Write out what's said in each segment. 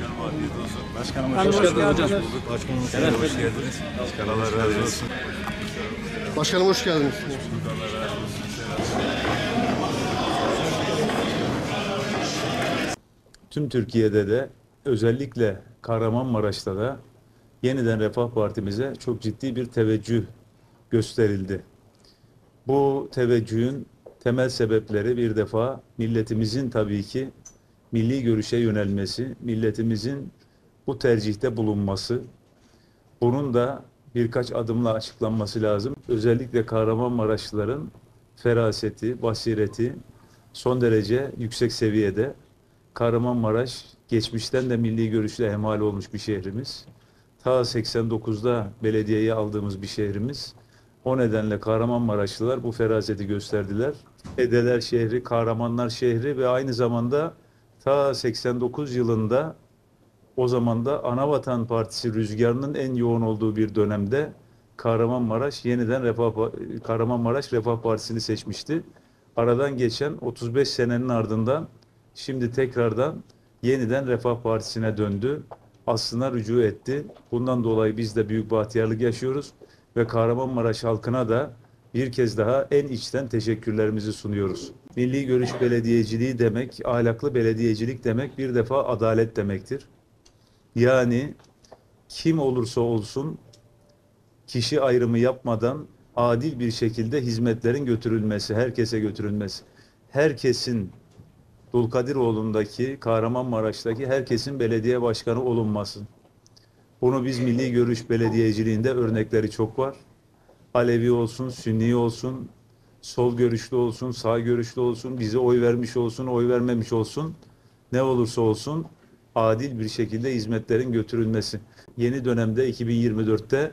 Başkanım afiyet olsun. Başkanım Hoş geldiniz hocam. Başkanım hoş geldiniz. Hoş geldiniz. Başkan Allah razı olsun. Başkanım hoş geldiniz. Tüm Türkiye'de de özellikle Kahramanmaraş'ta da yeniden Refah Partimize çok ciddi bir teveccüh gösterildi. Bu teveccühün temel sebepleri bir defa milletimizin tabii ki milli görüşe yönelmesi, milletimizin bu tercihte bulunması, bunun da birkaç adımla açıklanması lazım. Özellikle Kahramanmaraşlıların feraseti, basireti son derece yüksek seviyede. Kahramanmaraş geçmişten de milli görüşle hemal olmuş bir şehrimiz. Ta 89'da belediyeyi aldığımız bir şehrimiz. O nedenle Kahramanmaraşlılar bu feraseti gösterdiler. Edeler şehri, Kahramanlar şehri ve aynı zamanda ta 89 yılında o zaman da Anavatan Partisi rüzgarının en yoğun olduğu bir dönemde Kahramanmaraş yeniden Refah Kahramanmaraş Refah Partisi'ni seçmişti. Aradan geçen 35 senenin ardından şimdi tekrardan yeniden Refah Partisi'ne döndü. Aslına rücu etti. Bundan dolayı biz de büyük bahtiyarlık yaşıyoruz ve Kahramanmaraş halkına da bir kez daha en içten teşekkürlerimizi sunuyoruz. Milli görüş belediyeciliği demek, ahlaklı belediyecilik demek bir defa adalet demektir. Yani kim olursa olsun kişi ayrımı yapmadan adil bir şekilde hizmetlerin götürülmesi, herkese götürülmesi. Herkesin Dulkadiroğlu'ndaki, Kahramanmaraş'taki herkesin belediye başkanı olunması. Bunu biz milli görüş belediyeciliğinde örnekleri çok var. Alevi olsun, Sünni olsun, sol görüşlü olsun, sağ görüşlü olsun, bize oy vermiş olsun, oy vermemiş olsun, ne olursa olsun adil bir şekilde hizmetlerin götürülmesi. Yeni dönemde 2024'te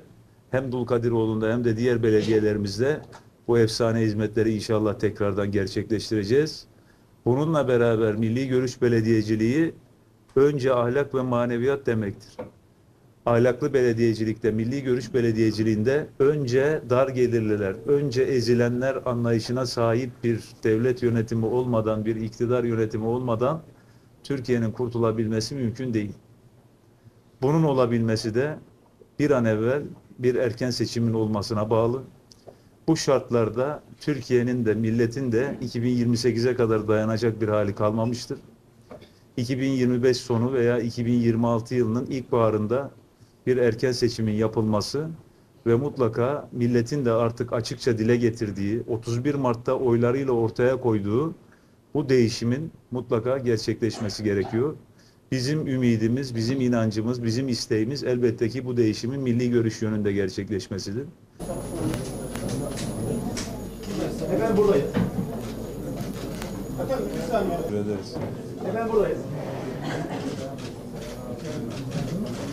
hem Dulkadiroğlu'nda hem de diğer belediyelerimizde bu efsane hizmetleri inşallah tekrardan gerçekleştireceğiz. Bununla beraber milli görüş belediyeciliği önce ahlak ve maneviyat demektir. Ahlaklı belediyecilikte, milli görüş belediyeciliğinde önce dar gelirliler, önce ezilenler anlayışına sahip bir devlet yönetimi olmadan, bir iktidar yönetimi olmadan Türkiye'nin kurtulabilmesi mümkün değil. Bunun olabilmesi de bir an evvel bir erken seçimin olmasına bağlı. Bu şartlarda Türkiye'nin de milletin de 2028'e kadar dayanacak bir hali kalmamıştır. 2025 sonu veya 2026 yılının ilkbaharında bir erken seçimin yapılması ve mutlaka milletin de artık açıkça dile getirdiği, 31 Mart'ta oylarıyla ortaya koyduğu bu değişimin mutlaka gerçekleşmesi gerekiyor. Bizim ümidimiz, bizim inancımız, bizim isteğimiz elbette ki bu değişimin milli görüş yönünde gerçekleşmesidir. Efendim buradayız. Efendim bir saniye. Efendim buradayız.